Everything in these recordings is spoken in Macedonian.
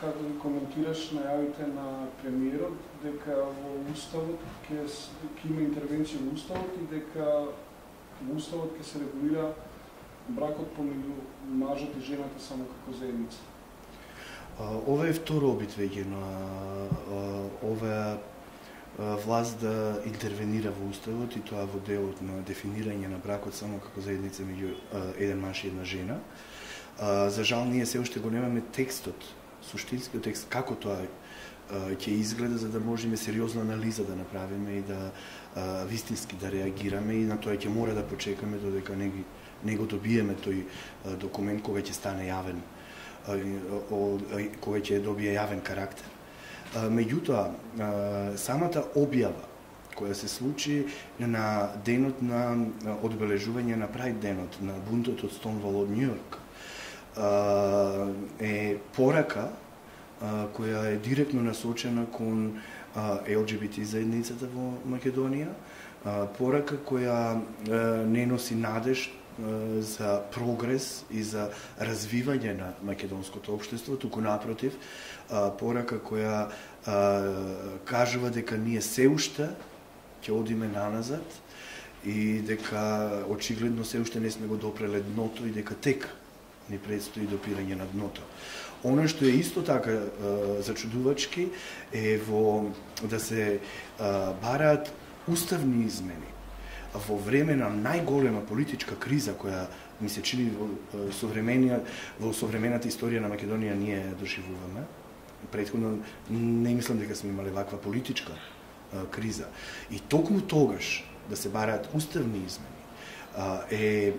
како ги коментираш најавите на премиерот дека во уставот ќе ќе има интервенција во уставот и дека во уставот ќе се регулира бракот помеѓу мажот и жената само како заедница. Ова е второ обид веќе на ова власт да интервенира во уставот и тоа во делот на дефинирање на бракот само како заедница меѓу еден маж и една жена. За жал ние се уште го немаме текстот суштинскиот текст, како тоа ќе изгледа за да можеме сериозна анализа да направиме и да вистински да реагираме и на тоа ќе мора да почекаме додека не, ги, не го добиеме тој документ кога ќе стане јавен кога ќе добие јавен карактер. Меѓутоа, самата објава која се случи на денот на одбележување на Прайд денот на бунтот од Стонвол од Нью Йорк, е порака која е директно насочена кон ЛГБТ заедницата во Македонија, порака која не носи надеж за прогрес и за развивање на македонското општество, туку напротив, порака која кажува дека ние се уште ќе одиме наназад и дека очигледно се уште не сме го допреле дното и дека тек ни предстои допирање на дното. Оно што е исто така э, зачудувачки е во да се э, бараат уставни измени во време на најголема политичка криза која ми се чини во современија во современата историја на Македонија ние доживуваме. Претходно не мислам дека сме имале ваква политичка э, криза. И токму тогаш да се бараат уставни измени е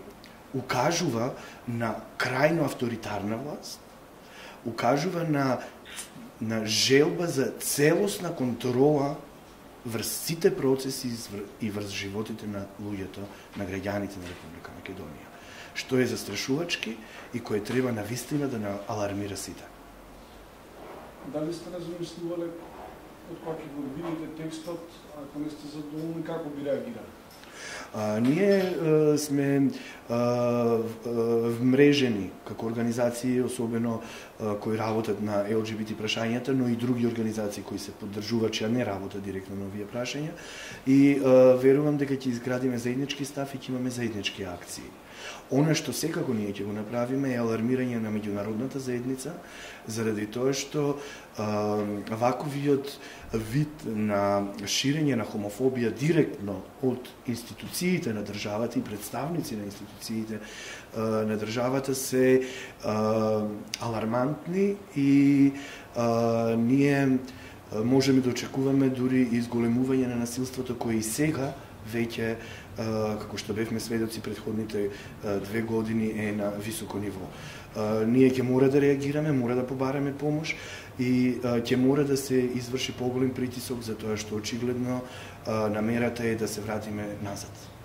укажува на крајно авторитарна власт, укажува на на желба за целосна контрола врз сите процеси и врз животите на луѓето, на граѓаните на Република Македонија, што е застрашувачки и кое треба на вистина да на алармира сите. Дали сте размислувале од кога ќе го видите текстот, ако не сте задоволни, како би реагирали? А, ние а, сме а, вмрежени како организации, особено а, кои работат на ЛГБТ прашањата, но и други организации кои се поддржуваат, че не работат директно на овие прашања. И а, верувам дека ќе изградиме заеднички став и ќе имаме заеднички акции. Оно што секако ние ќе го направиме е алармирање на меѓународната заедница, заради тоа што а, ваковиот вид на ширење на хомофобија директно од институциите на државата и представници на институциите а, на државата се а, алармантни и а, ние можеме да очекуваме дури изголемување на насилството кое и сега веќе како што бевме сведоци предходните две години е на високо ниво. Ние ќе мора да реагираме, мора да побараме помош и ќе мора да се изврши поголем притисок за тоа што очигледно намерата е да се вратиме назад.